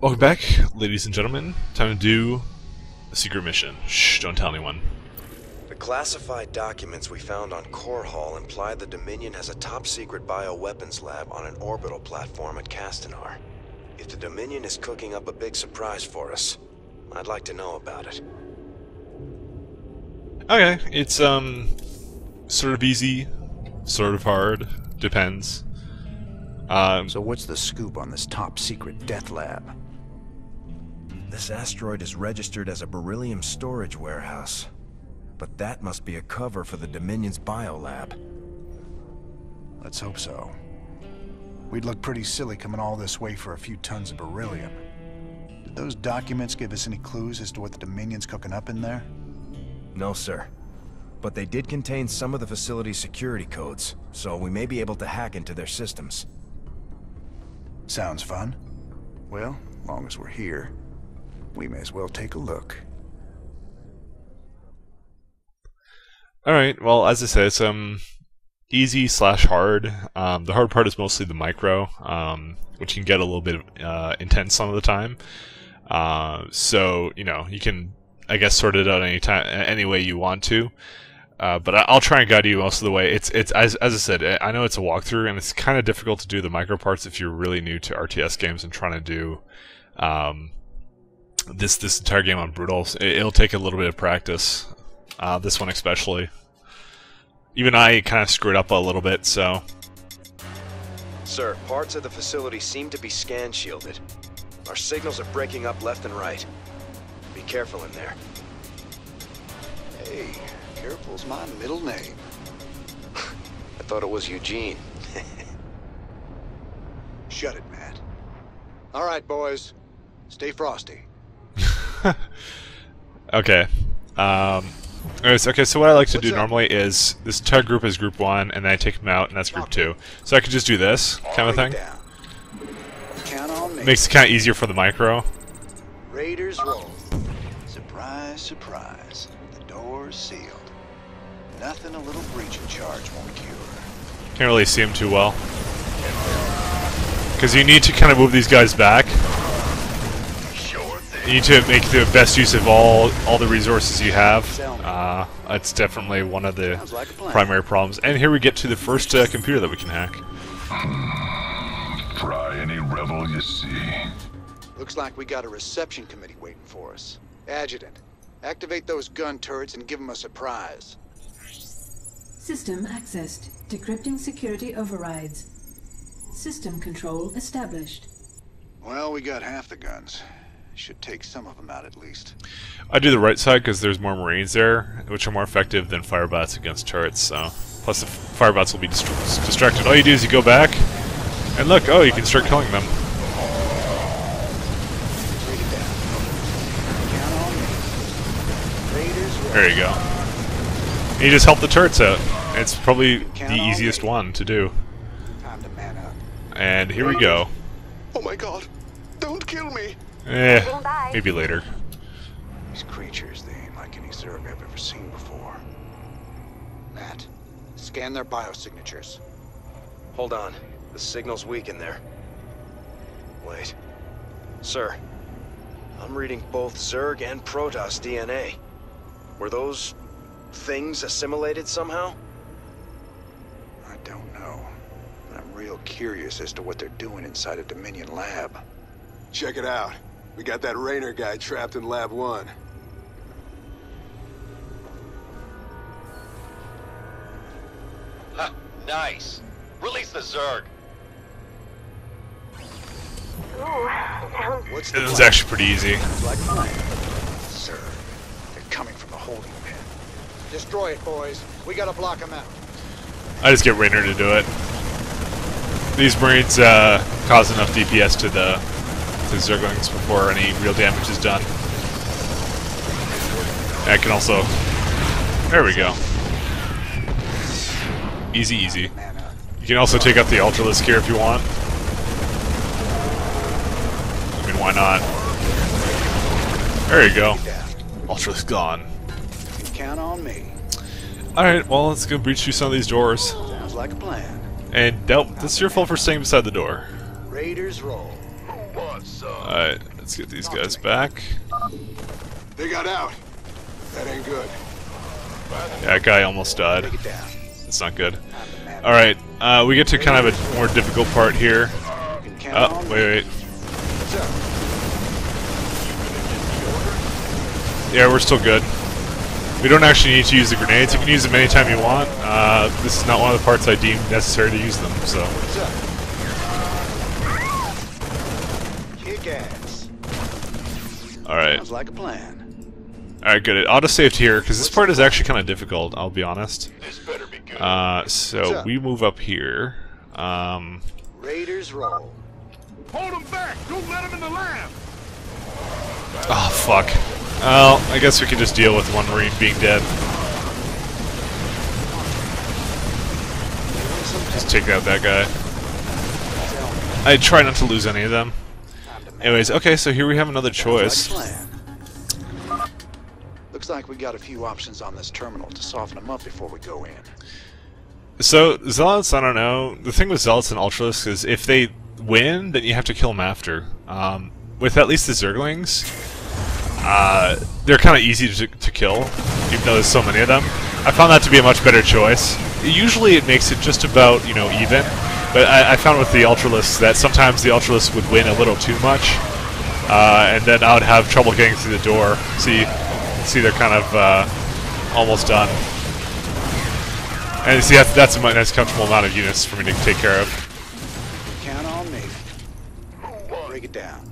Welcome back, ladies and gentlemen. Time to do a secret mission. Shh, don't tell anyone. The classified documents we found on Korhal imply the Dominion has a top-secret bioweapons lab on an orbital platform at Castanar. If the Dominion is cooking up a big surprise for us, I'd like to know about it. Okay, it's um sort of easy, sort of hard, depends. Um, So what's the scoop on this top secret death lab? This asteroid is registered as a beryllium storage warehouse. But that must be a cover for the Dominion's biolab. Let's hope so. We'd look pretty silly coming all this way for a few tons of beryllium. Did those documents give us any clues as to what the Dominion's cooking up in there? No, sir. But they did contain some of the facility's security codes, so we may be able to hack into their systems. Sounds fun. Well, long as we're here, we may as well take a look. Alright, well, as I said, it's um, easy slash hard. Um, the hard part is mostly the micro, um, which can get a little bit uh, intense some of the time. Uh, so, you know, you can, I guess, sort it out any time, any way you want to. Uh, but I'll try and guide you most of the way. It's it's as, as I said, I know it's a walkthrough, and it's kind of difficult to do the micro parts if you're really new to RTS games and trying to do um, this this entire game on brutal. It, it'll take a little bit of practice. Uh, this one especially. Even I kind of screwed up a little bit, so Sir, parts of the facility seem to be scan shielded. Our signals are breaking up left and right. Be careful in there. Hey, careful's my middle name. I thought it was Eugene. Shut it, Matt. All right, boys. Stay frosty. okay. Um, anyways, okay, so what I like to do What's up? normally is this entire group is group one, and then I take them out, and that's group two. So I could just do this kind of thing. it down. Count on me. Makes it kind of easier for the micro. Raiders roll. Surprise, surprise. The door's sealed. Nothing a little breaching charge won't cure. Can't really see them too well. Because you need to kind of move these guys back. You need to make the best use of all all the resources you have. Uh, that's definitely one of the like primary problems. And here we get to the first uh, computer that we can hack. Fry any rebel you see. Looks like we got a reception committee waiting for us. Adjutant, activate those gun turrets and give them a surprise. System accessed. Decrypting security overrides. System control established. Well, we got half the guns. Should take some of them out at least. I do the right side because there's more marines there, which are more effective than firebats against turrets. So, plus the firebats will be dist- distracted. All you do is you go back, and look, oh, you can start killing them. Break it down. Count on me. Raiders roll. There you go. And you just help the turrets out. It's probably the easiest one to do. Time to man up. And here we go. Oh my god. Don't kill me. Eh, maybe later. These creatures, they ain't like any Zerg I've ever seen before. Matt, scan their biosignatures. Hold on. The signal's weak in there. Wait. Sir, I'm reading both Zerg and Protoss DNA. Were those things assimilated somehow? I don't know. But I'm real curious as to what they're doing inside a Dominion lab. Check it out. We got that Raynor guy trapped in Lab 1. Ha, nice. Release the Zerg. What's the It was actually pretty easy. Like mine. Sir, they're coming from the holding pen. Destroy it, boys. We gotta block them out. I just get Raynor to do it. These marines uh, cause enough DPS to the to Zerglings before any real damage is done. I can also. There we go. Easy, easy. You can also take out the Ultralisk here if you want. I mean, why not? There you go. Ultralisk gone. You count on me. Alright, well, let's go breach through some of these doors. Sounds like a plan. And, nope, this is your fault for staying beside the door. Raiders roll. Alright, let's get these guys back. They got out. That ain't good. That guy almost died. Break it down. That's not good. Alright, uh, we get to kind of a more difficult part here. You can count Oh, wait, wait. Yeah, we're still good. We don't actually need to use the grenades. You can use them anytime you want. Uh, this is not one of the parts I deem necessary to use them, so... Alright. Sounds like a plan. Alright, good. It auto-saved here, because this part is actually kind of difficult, I'll be honest. This better be good. Uh, so we move up here. Um, Raiders roll. Hold them back! Don't let them in the lab! oh, fuck. Well, I guess we can just deal with one Marine being dead. Just take out that guy. I try not to lose any of them. Time to man Anyways, okay, so here we have another choice. Like. Looks like we got a few options on this terminal to soften them up before we go in. So, Zealots, I don't know. The thing with Zealots and Ultralisk is if they win, then you have to kill them after. Um, with at least the Zerglings, uh, they're kind of easy to, to kill, even though there's so many of them. I found that to be a much better choice. Usually it makes it just about, you know, even, but I, I found with the Ultralisk that sometimes the Ultralisk would win a little too much, uh, and then I would have trouble getting through the door. See, see they're kind of uh, almost done. And see, that's, that's a nice comfortable amount of units for me to take care of. Count on me. Break it down.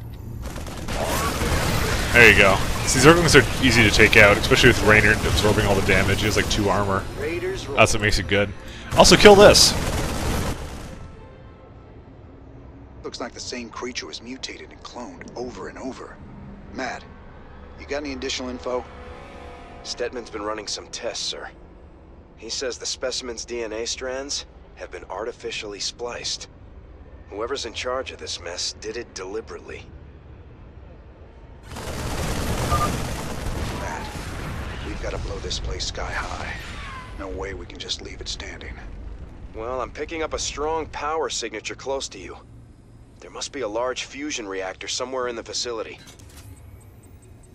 There you go. See, Zerglings are easy to take out, especially with Raynor absorbing all the damage. He has like two armor. That's what makes it good. Also, kill this. Looks like the same creature was mutated and cloned over and over. Matt, you got any additional info? Stetmann's been running some tests, sir. He says the specimen's DNA strands have been artificially spliced. Whoever's in charge of this mess did it deliberately. Matt, we've got to blow this place sky high. No way we can just leave it standing. Well, I'm picking up a strong power signature close to you. There must be a large fusion reactor somewhere in the facility.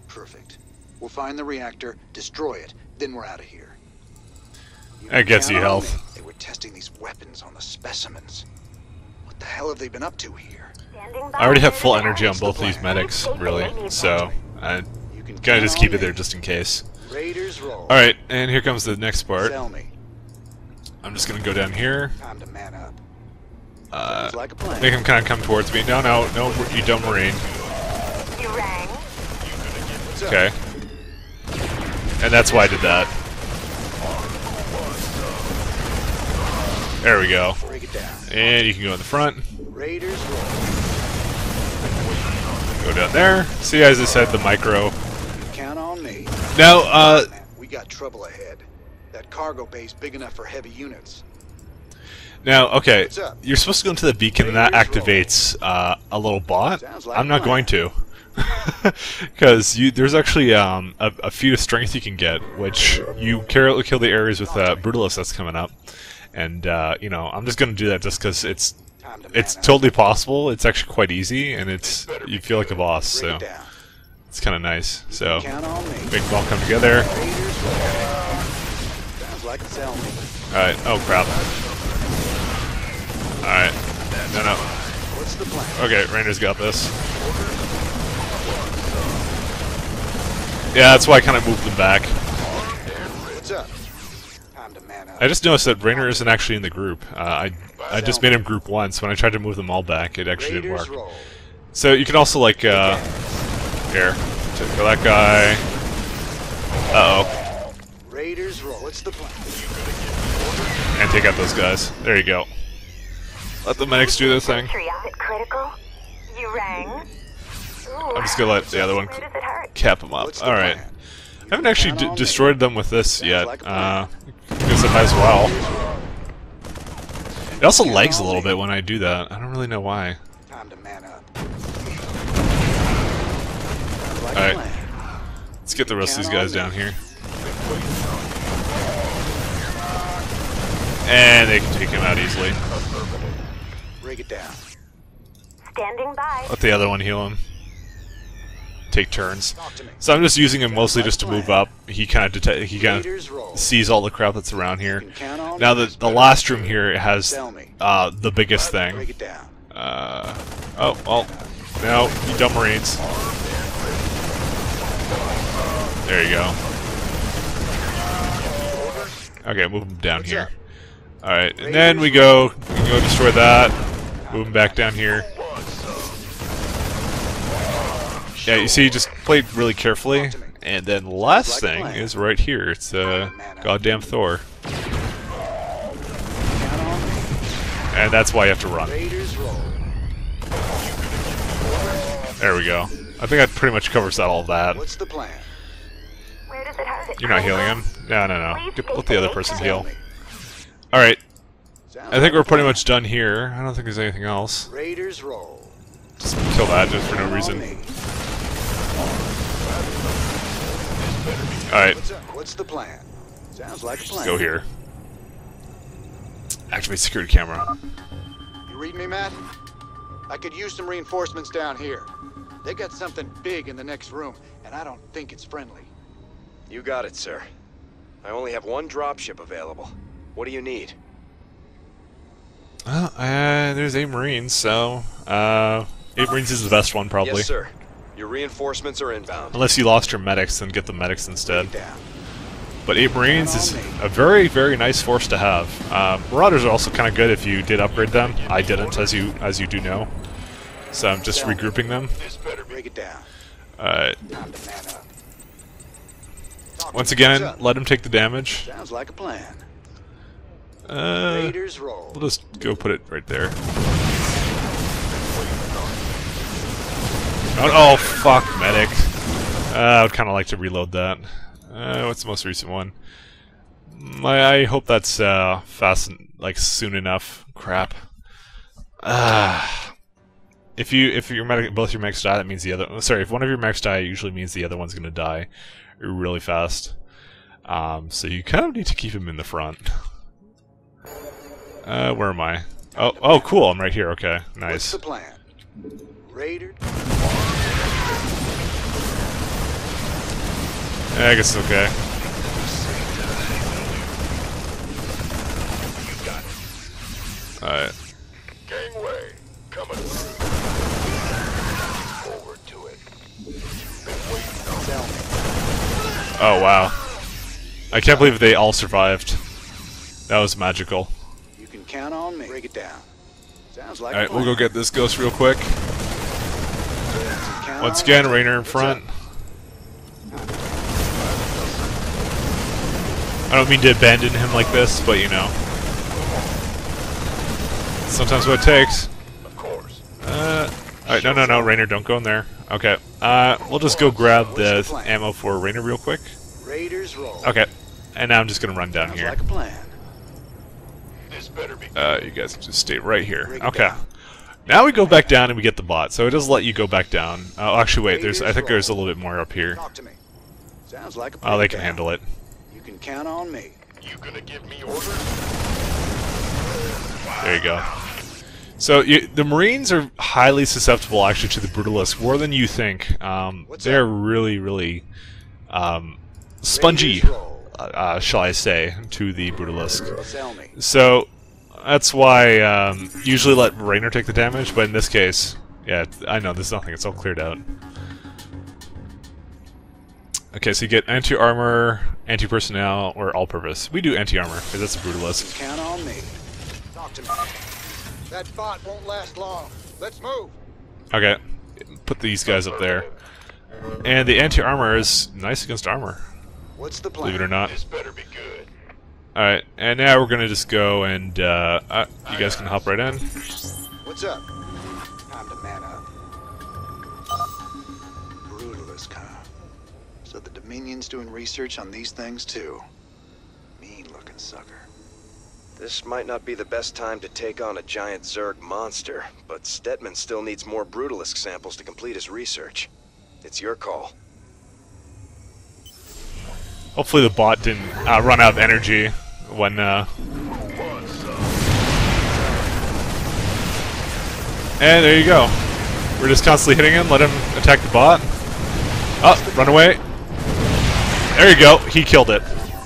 Perfect. We'll find the reactor, destroy it, then we're out of here. You That gets you health. They were testing these weapons on the specimens. What the hell have they been up to here? I already have full energy on both these medics, really, so I You can gotta just on keep it there just in case. Alright, and here comes the next part. Tell me. I'm just gonna go down here. Time to man up. Uh, Sounds like a plan. make him kind of come towards me. No, no, no, you dumb Marine. You rang? Okay. And that's why I did that. There we go. Break it down. And you can go in the front. Go down there. See, as I said, the micro. Count on me. Now, uh, we got trouble ahead. That cargo base big enough for heavy units. Now, okay. You're supposed to go into the beacon, and that activates uh, a little bot. I'm not going to. Because you, there's actually um, a, a feat of strength you can get, which you kill, kill the areas with uh, Brutalisk that's coming up. And, uh, you know, I'm just going to do that just because it's Time to man it's totally possible. It's actually quite easy, and it's you feel like a boss, so it's kind of nice. So make them all come together. Raiders roll. Sounds like it's Elmy. All right. Oh crap. All right. No, no. What's the plan? Okay, Raynor's got this. Yeah, that's why I kind of moved them back. What's up? Time to man up. I just noticed that Raynor isn't actually in the group. Uh, I I just made him group once. When I tried to move them all back, it actually didn't work. So you can also like uh, here, take that guy. Uh oh. Raiders roll. What's the plan? and take out those guys. There you go. Let the medics do their thing. Patriotic critical? You rang? Ooh, I'm just gonna let the other one where does it hurt? cap them up. All right. I haven't actually d- destroyed them with this yet. Uh, plan. guess it might as well. It also Count lags a little bit when I do that. I don't really know why. Time to man up. Sounds like All a right. plan. Let's get the rest of these guys down here. And they can take him out easily. Break it down. Standing by. Let the other one heal him. Take turns. So I'm just using him mostly just to move up. He kind of detect. He kind of sees all the crap that's around here. can count on Now the the last room here has uh, the biggest thing. Uh, oh, well, no, you dumb marines. There you go. Okay, move him down here. Alright, and then we go, we can go destroy that. Move him back down here. Yeah, you see, just played really carefully. And then the last thing is right here. It's uh, goddamn Thor. Count on me. And that's why you have to run. There we go. I think that pretty much covers that all that. What's the plan? Where does it have it? You're not healing him? No, no, no. Get, let the other person heal. Alright, Sounds I think we're pretty much done here. I don't think there's anything else. Raiders roll. Just kill that just for no reason. Alright, What's? What's the plan? Sounds like a plan. go here. Activate security camera. You read me, Matt? I could use some reinforcements down here. They got something big in the next room, and I don't think it's friendly. You got it, sir. I only have one dropship available. What do you need? Well, uh, there's eight marines, so uh, eight marines is the best one probably. Yes, sir. Your reinforcements are inbound. Unless you lost your medics, then get the medics instead. But eight marines is a very, very nice force to have. Uh, Marauders are also kind of good if you did upgrade them. I didn't, as you as you do know. So I'm just regrouping them. Break it down. Uh, Time to man up. Talk once again, let him take the damage. Sounds like a plan. Uh, we'll just go put it right there. Oh, oh fuck, medic. Uh, I would kind of like to reload that. Uh, what's the most recent one? Mm, I, I hope that's uh, fast, like soon enough. Crap. Ah. if you if your medic both your mechs die, that means the other. Sorry, if one of your mechs die, it usually means the other one's gonna die really fast. Um, so you kind of need to keep him in the front. Uh, where am I? Oh, oh, cool. I'm right here. Okay, What's nice. the plan? Raider. Yeah, I guess it's okay. Alright. Gangway, coming through. Forward to it. Tell me. Oh, wow. I can't believe they all survived. That was magical. You can count on me. Break it down. Sounds like Alright, we'll go get this ghost real quick. Once again. Raynor in front. I don't mean to abandon him like this, but you know. Sometimes what it takes. Of course. Uh, alright, no, no, no, Raynor, don't go in there. Okay, uh, we'll just go grab the What's the plan? ammo for Raynor real quick. Raiders roll. Okay, and now I'm just gonna run down here. like a plan. This better be Uh, you guys just stay right here. Okay. Now we go back down and we get the bot, so it does let you go back down. Oh, actually, wait. There's, I think there's a little bit more up here. Talk to me. Sounds like. Oh, they can handle it. You can count on me. You gonna give me orders? There you go. So you, the Marines are highly susceptible, actually, to the Brutalisk more than you think. Um, they're really, really um, spongy, Raiders roll. Uh, shall I say, to the Brutalisk. So that's why um, usually let Raynor take the damage, but in this case, yeah, I know there's nothing. It's all cleared out. Okay, so you get anti-armor, anti-personnel, or all-purpose. We do anti-armor because that's a Brutalisk. Count on me. Talk to me. That bot won't last long. Let's move. Okay, put these guys up there. And the anti-armor is nice against armor, What's the plan? believe it or not. This better be good. Alright, and now we're gonna just go and, uh, uh, you guys can hop right in. What's up? Time to man up. Brutalisk, huh? So the Dominion's doing research on these things too. Mean looking sucker. This might not be the best time to take on a giant Zerg monster, but Stetmann still needs more Brutalisk samples to complete his research. It's your call. Hopefully the bot didn't uh, run out of energy when, uh... And there you go. We're just constantly hitting him. Let him attack the bot. Oh, run away. There you go. He killed it.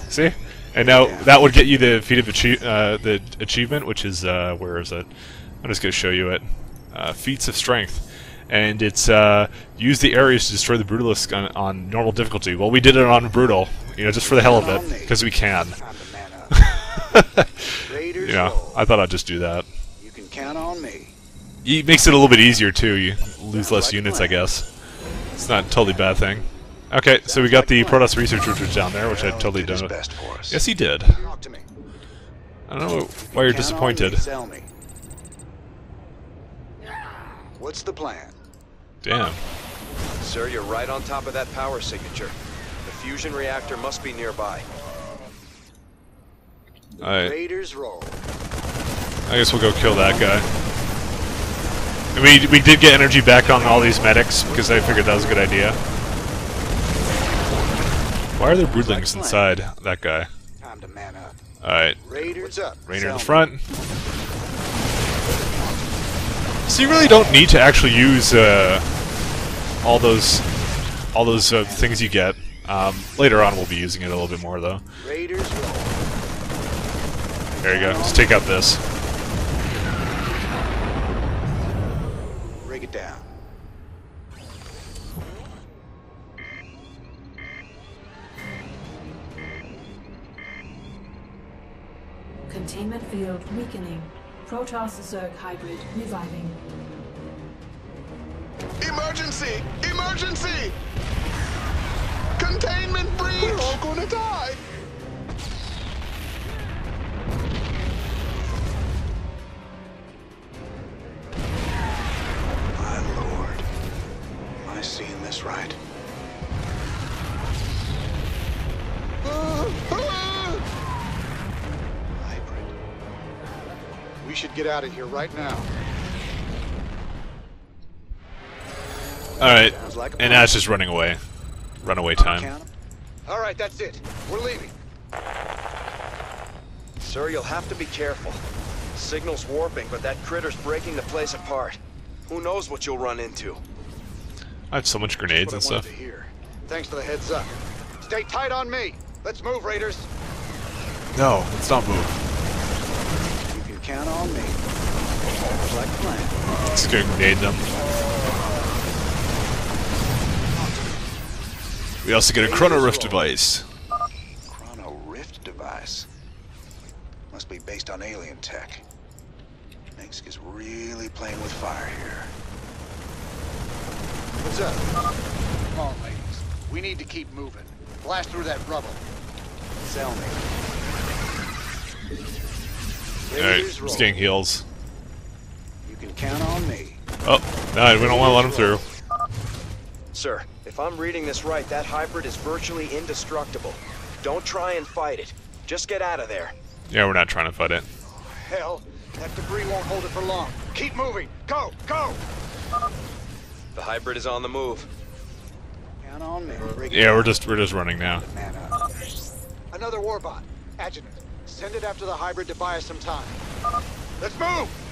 See? And now that would get you the feat of achie- uh, the achievement, which is uh, where is it? I'm just gonna show you it. Uh, feats of strength, and it's uh, use the areas to destroy the brutalisk on, on normal difficulty. Well, we did it on brutal, you know, just for the hell of it, because we can. Time to man up. Raiders You know, roll. I thought I'd just do that. You can count on me. It makes it a little bit easier too. You lose less units, I guess. It's not a totally bad thing. Okay, so we got the Protoss research was down there, which I totally did his done. best for us. Yes, he did. Talk to me. I don't know why you're disappointed. What's the plan? Damn. Sir, you're right on top of that power signature. The fusion reactor must be nearby. Alright, Raiders roll. I guess we'll go kill that guy. And we we did get energy back on all these medics because I figured that was a good idea. Why are there broodlings inside that guy? Time to man up. Alright, Raiders up. Raynor in the front. So you really don't need to actually use uh, all those all those uh, things you get. Um, later on, we'll be using it a little bit more, though. There you go. Just take out this. Break it down. Containment field weakening. Protoss Zerg hybrid reviving. Emergency! Emergency! Containment breach! We're all gonna die! My lord. Am I seeing this right? Hybrid. We should get out of here right now. Alright, like and plan. now it's just running away. Runaway time. Count 'em. All right, that's it. We're leaving. Sir, you'll have to be careful. Signal's warping, but that critter's breaking the place apart. Who knows what you'll run into? I have so much grenades and What I wanted stuff. Thanks for the heads up. Stay tight on me. Let's move, Raiders. No, let's not move. You can count on me. Like a plan. Let's go grenade them. We also get a Chrono Rift device. Chrono Rift device. Must be based on alien tech. Mengsk is really playing with fire here. What's up? Come on, ladies. We need to keep moving. Blast through that rubble. Sell me. Alright, Raiders roll. just getting heals. You can count on me. Oh, no, we don't want to let him through. Sir, if I'm reading this right, that hybrid is virtually indestructible. Don't try and fight it. Just get out of there. Yeah, we're not trying to fight it. Hell, that debris won't hold it for long. Keep moving. Go, go. The hybrid is on the move. Count on me. Yeah, we're just we're just running now. Another warbot. Adjutant, send it after the hybrid to buy us some time. Let's move!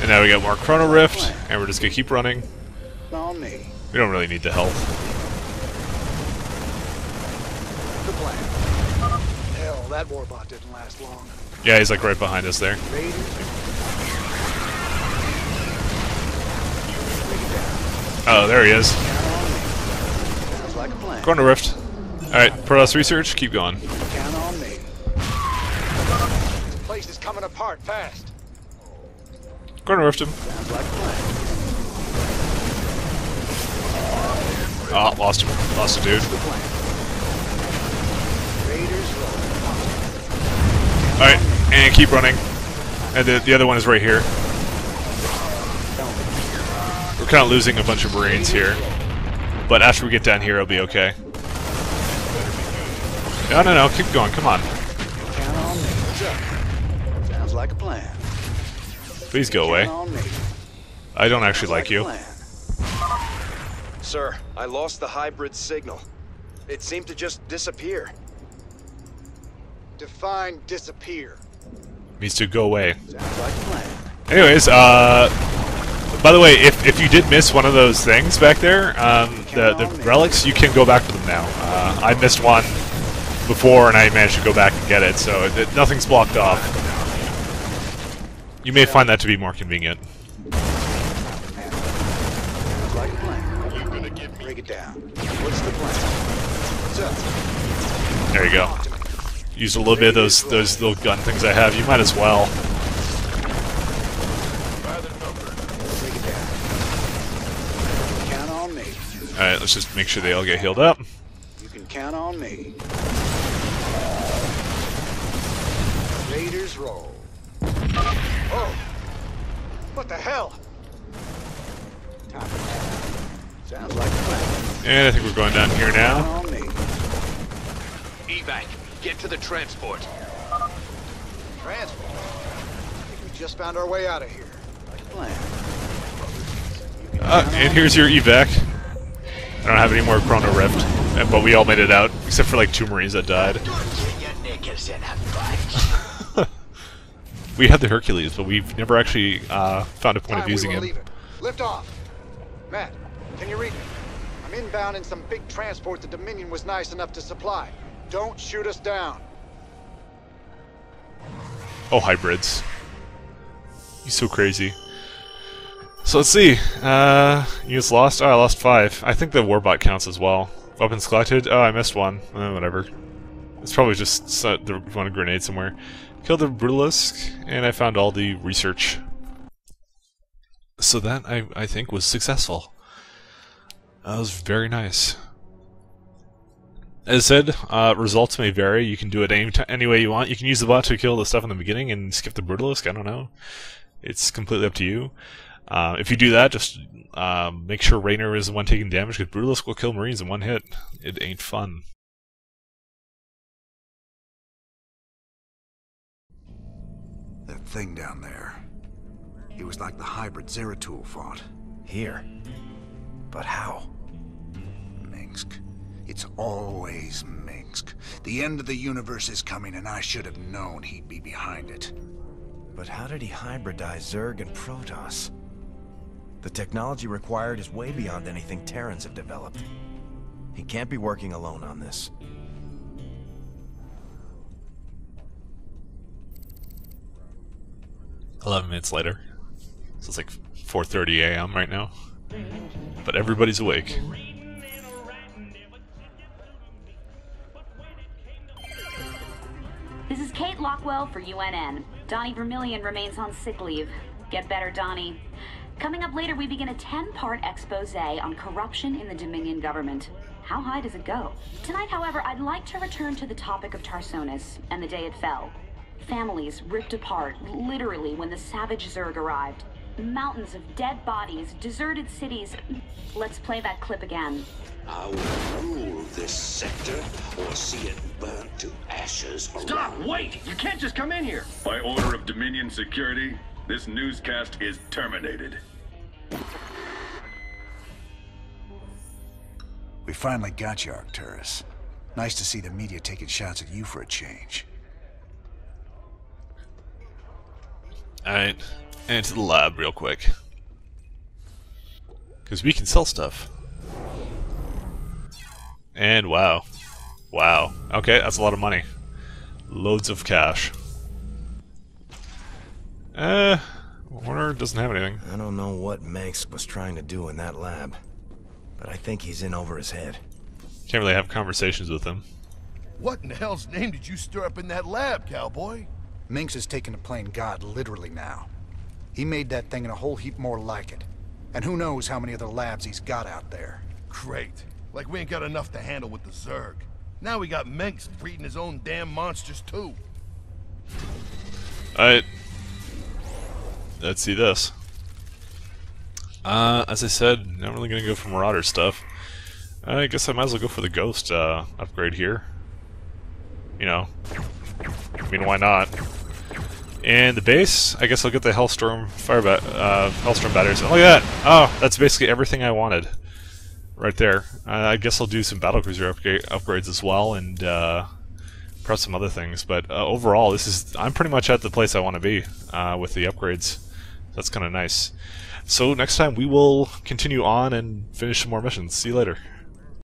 And now we got more Chrono Rift, and we're just gonna keep running. We don't really need the health. Hell, that warbot didn't last long. Yeah, he's like right behind us there. Oh, there he is. Chrono Rift. Alright, Protoss Research, keep going. Coming apart fast. Chrono Rift him. Sounds like a plan. Oh, lost him. Lost a dude. Alright, and keep running. And the, the other one is right here. We're kind of losing a bunch of Marines here. But after we get down here, it'll be okay. No, no, no, keep going, come on. Like a plan. Please go away. Count on me. I don't actually like a you. Sir, I lost the hybrid signal. It seemed to just disappear. Define disappear. Means to go away. Like. Anyways, uh, by the way, if, if you did miss one of those things back there, um, the, the relics, you can go back to them now. Uh, I missed one before and I managed to go back and get it, so it, it- nothing's blocked off. You may find that to be more convenient. Like plan. You gonna give me Break it down. What's the plan? What's up? There you go. Use a little bit of those those little gun things I have. You might as well. by the number? Break it down. Count on me. All right, let's just make sure they all get healed up. You can count on me. Raiders roll. Oh! What the hell? Time to act. Sounds like a plan. And I think we're going down here now. Evac, get to the transport. Transport. I think we just found our way out of here. Like a plan. Uh, and here's your evac. I don't have any more Chrono Rift, but we all made it out, except for like two Marines that died. we had the Hercules, but we've never actually uh, found a point Time of using him. Lift off. Matt, can you read me? I'm inbound in some big transport the Dominion was nice enough to supply. Don't shoot us down. Oh, hybrids. He's so crazy. So let's see. Uh, units lost? Oh, I lost five. I think the warbot counts as well. Weapons collected? Oh, I missed one. Eh, whatever. It's probably just the one grenade somewhere. Killed the Brutalisk, and I found all the research. So that, I, I think, was successful. That was very nice. As I said, uh, results may vary. You can do it any, any way you want. You can use the bot to kill the stuff in the beginning and skip the Brutalisk. I don't know. It's completely up to you. Uh, if you do that, just um, make sure Raynor is the one taking damage because Brutalisk will kill Marines in one hit. It ain't fun. Thing down there. It was like the hybrid Zeratul fought. Here. But how? Mengsk. It's always Mengsk. The end of the universe is coming, and I should have known he'd be behind it. But how did he hybridize Zerg and Protoss? The technology required is way beyond anything Terrans have developed. He can't be working alone on this. Eleven minutes later, so it's like 4:30 a.m. right now, but everybody's awake. This is Kate Lockwell for UNN. Donnie Vermillion remains on sick leave. Get better, Donnie. Coming up later, we begin a 10 part expose on corruption in the Dominion government. How high does it go? Tonight, however, I'd like to return to the topic of Tarsonis and the day it fell. Families ripped apart, literally, when the savage Zerg arrived. Mountains of dead bodies, deserted cities. Let's play that clip again. I will rule this sector or see it burnt to ashes Stop! around Wait! You can't just come in here! By order of Dominion Security, this newscast is terminated. We finally got you, Arcturus. Nice to see the media taking shots at you for a change. Alright, and to the lab real quick. Because we can sell stuff. And wow. Wow. Okay, that's a lot of money. Loads of cash. Uh, Warner doesn't have anything. I don't know what Mengsk was trying to do in that lab, but I think he's in over his head. Can't really have conversations with him. What in the hell's name did you stir up in that lab, cowboy? Mengsk is taking the plane God literally now. He made that thing and a whole heap more like it. And who knows how many other labs he's got out there. Great. Like we ain't got enough to handle with the Zerg. Now we got Mengsk breeding his own damn monsters too. Alright. Let's see this. Uh, as I said, not really gonna go for Marauder stuff. I guess I might as well go for the Ghost uh, upgrade here. You know, I mean, why not? And the base, I guess I'll get the Hellstorm fire bat, uh, Hellstorm batteries. And look at that! Oh, that's basically everything I wanted. right there. Uh, I guess I'll do some battlecruiser upgrade, upgrades as well, and uh, perhaps some other things. But uh, overall, this is I'm pretty much at the place I want to be uh, with the upgrades. That's kind of nice. So next time we will continue on and finish some more missions. See you later.